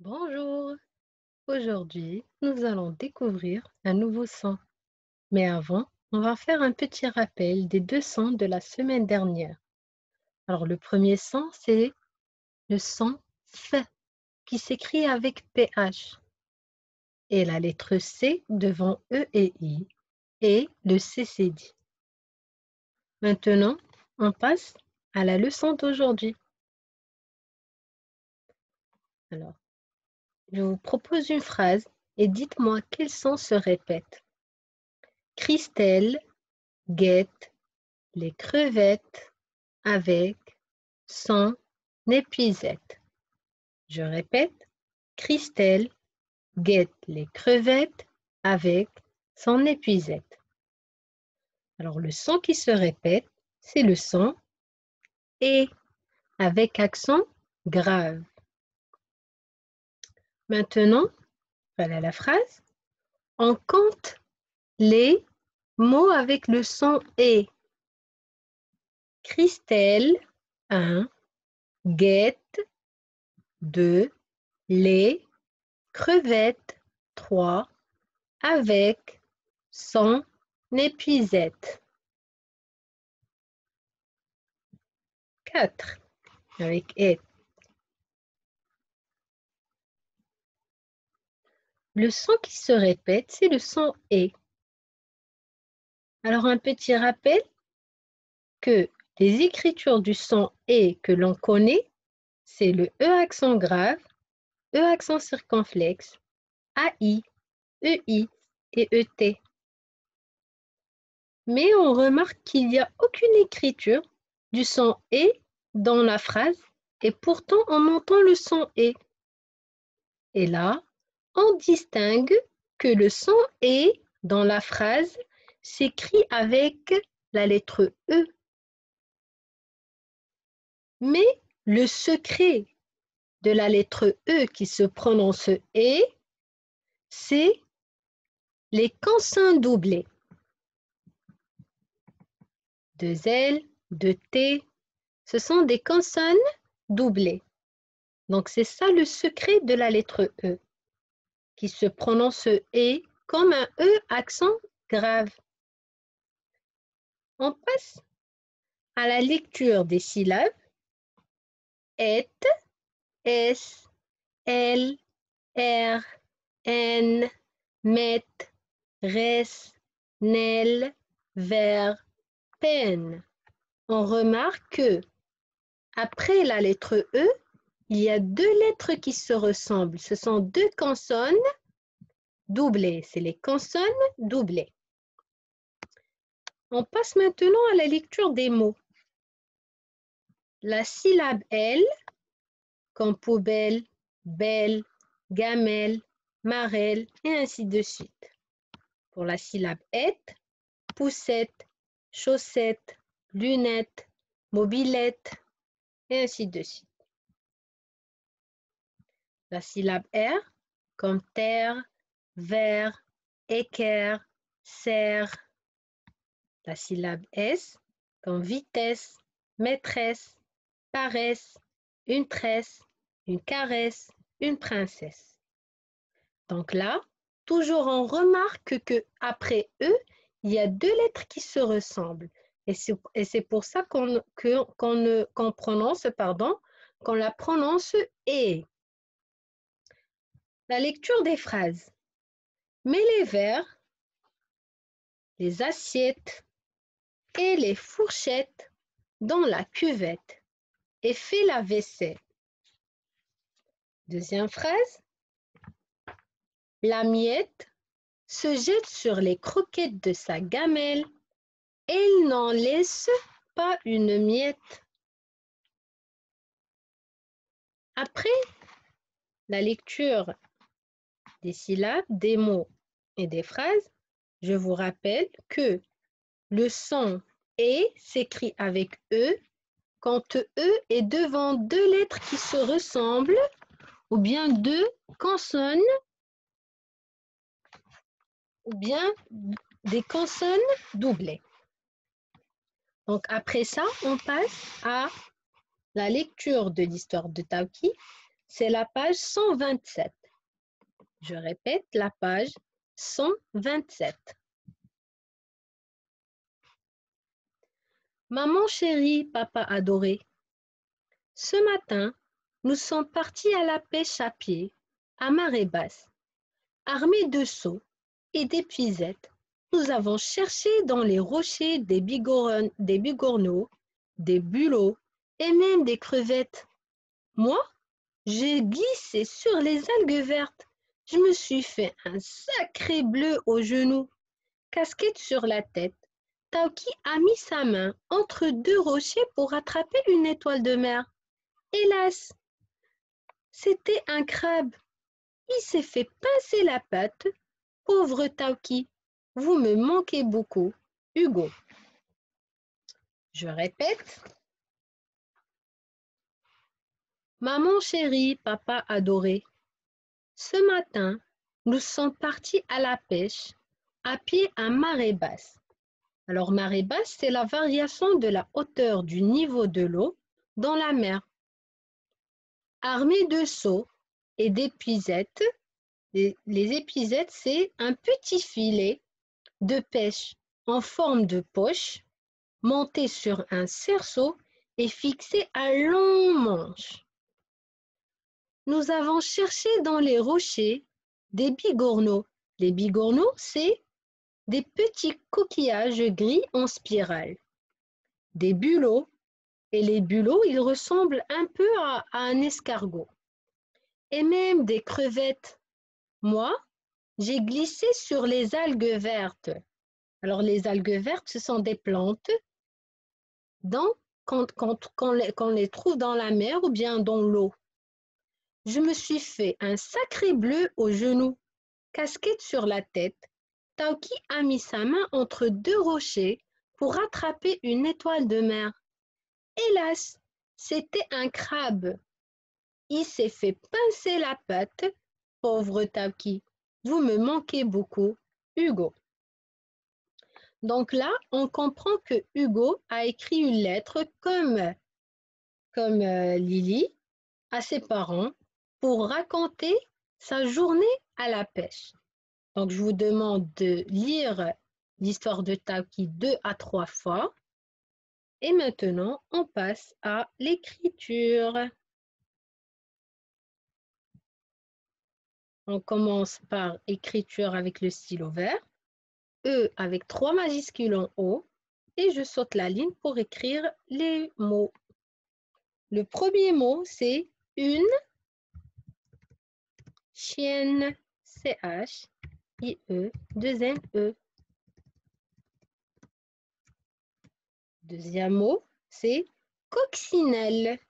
Bonjour, aujourd'hui nous allons découvrir un nouveau son. Mais avant, on va faire un petit rappel des deux sons de la semaine dernière. Alors le premier son, c'est le son F qui s'écrit avec PH et la lettre C devant E et I et le CCD. Maintenant, on passe à la leçon d'aujourd'hui. Alors, je vous propose une phrase et dites-moi quel son se répète. Christelle guette les crevettes avec son épuisette. Je répète, Christelle guette les crevettes avec son épuisette. Alors le son qui se répète, c'est le son et avec accent grave. Maintenant, voilà la phrase. On compte les mots avec le son et. Christelle, 1, guette, 2, les, crevettes, 3, avec, son, épuisette. 4, avec et. Le son qui se répète, c'est le son et. Alors un petit rappel que les écritures du son et que l'on connaît, c'est le E accent grave, E accent circonflexe, AI, EI et ET. Mais on remarque qu'il n'y a aucune écriture du son et dans la phrase et pourtant on entend le son et. Et là, on distingue que le son et dans la phrase s'écrit avec la lettre E. Mais le secret de la lettre E qui se prononce E, c'est les consonnes doublées. Deux L, deux T, ce sont des consonnes doublées. Donc c'est ça le secret de la lettre E qui se prononce E comme un E accent grave. On passe à la lecture des syllabes. Et, S, L, R, N, met, res, nel, ver, pen. On remarque que après la lettre E, il y a deux lettres qui se ressemblent. Ce sont deux consonnes doublées. C'est les consonnes doublées. On passe maintenant à la lecture des mots. La syllabe L, comme poubelle, belle, gamelle, marelle, et ainsi de suite. Pour la syllabe et, poussette, chaussette, lunette, mobilette, et ainsi de suite la syllabe R comme terre, verre, équerre, serre. La syllabe S comme vitesse, maîtresse, paresse, une tresse, une caresse, une princesse. Donc là, toujours on remarque que après E, il y a deux lettres qui se ressemblent. Et c'est pour ça qu'on qu'on la prononce E. La lecture des phrases. Mets les verres, les assiettes et les fourchettes dans la cuvette et fais la vaisselle. Deuxième phrase. La miette se jette sur les croquettes de sa gamelle. Elle n'en laisse pas une miette. Après la lecture des syllabes, des mots et des phrases, je vous rappelle que le son et s'écrit avec E quand E est devant deux lettres qui se ressemblent ou bien deux consonnes ou bien des consonnes doublées. Donc après ça, on passe à la lecture de l'histoire de Tauki c'est la page 127. Je répète, la page 127. Maman chérie, papa adoré, ce matin, nous sommes partis à la pêche à pied, à marée basse. Armés de seaux et d'épuisettes, nous avons cherché dans les rochers des, bigorneaux, des bulots et même des crevettes. Moi, j'ai glissé sur les algues vertes. Je me suis fait un sacré bleu au genou. Casquette sur la tête, Tauki a mis sa main entre deux rochers pour attraper une étoile de mer. Hélas, c'était un crabe. Il s'est fait pincer la patte. Pauvre Tauki, vous me manquez beaucoup. Hugo. Je répète. Maman chérie, papa adoré, ce matin, nous sommes partis à la pêche à pied à marée basse. Alors, marée basse, c'est la variation de la hauteur du niveau de l'eau dans la mer. Armés de seaux et d'épuisettes, les, les épuisettes, c'est un petit filet de pêche en forme de poche monté sur un cerceau et fixé à long manche. Nous avons cherché dans les rochers des bigorneaux. Les bigorneaux, c'est des petits coquillages gris en spirale, des bulots, et les bulots, ils ressemblent un peu à, un escargot, et même des crevettes. Moi, j'ai glissé sur les algues vertes. Alors, les algues vertes, ce sont des plantes dans, quand, les trouve dans la mer ou bien dans l'eau. Je me suis fait un sacré bleu au genou, casquette sur la tête, Tauki a mis sa main entre deux rochers pour attraper une étoile de mer. Hélas, c'était un crabe. Il s'est fait pincer la patte. Pauvre Tauki, vous me manquez beaucoup, Hugo. Donc là, on comprend que Hugo a écrit une lettre comme, comme euh, Lily à ses parents pour raconter sa journée à la pêche. Donc, je vous demande de lire l'histoire de Tauki deux à trois fois. Et maintenant, on passe à l'écriture. On commence par écriture avec le stylo vert, E avec trois majuscules en haut, et je saute la ligne pour écrire les mots. Le premier mot, c'est une chienne, CH, I-E, deuxième E. Deuxième mot, c'est coccinelle.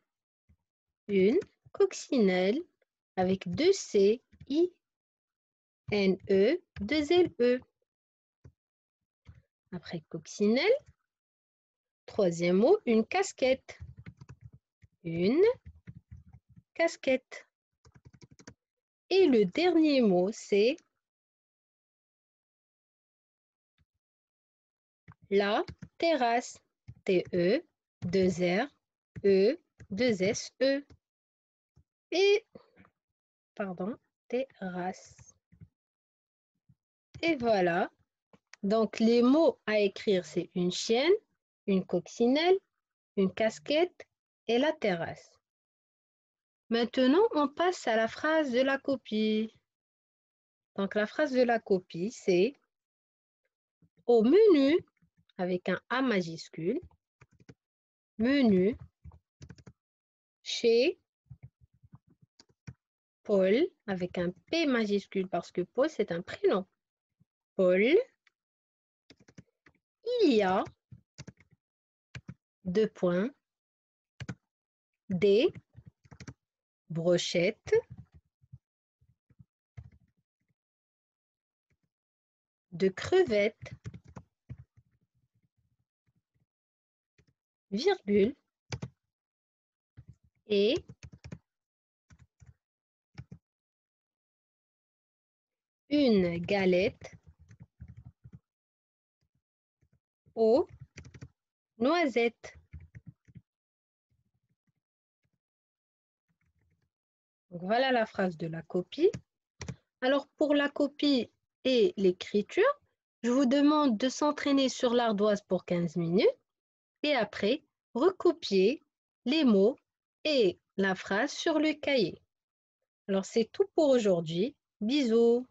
Une coccinelle avec deux C, I, N, E, deux E. Après coccinelle, troisième mot, une casquette. Une casquette. Et le dernier mot, c'est la terrasse. T-E, 2 R, E, 2 S, E. Et, pardon, terrasse. Et voilà. Donc, les mots à écrire, c'est une chienne, une coccinelle, une casquette et la terrasse. Maintenant, on passe à la phrase de la copie. Donc, la phrase de la copie, c'est au menu avec un A majuscule, menu chez Paul avec un P majuscule parce que Paul c'est un prénom. Paul, il y a deux points, des brochettes de crevettes. Virgule. Et une galette aux noisettes. Voilà la phrase de la copie. Alors, pour la copie et l'écriture, je vous demande de s'entraîner sur l'ardoise pour 15 minutes et après, recopier les mots et la phrase sur le cahier. Alors, c'est tout pour aujourd'hui. Bisous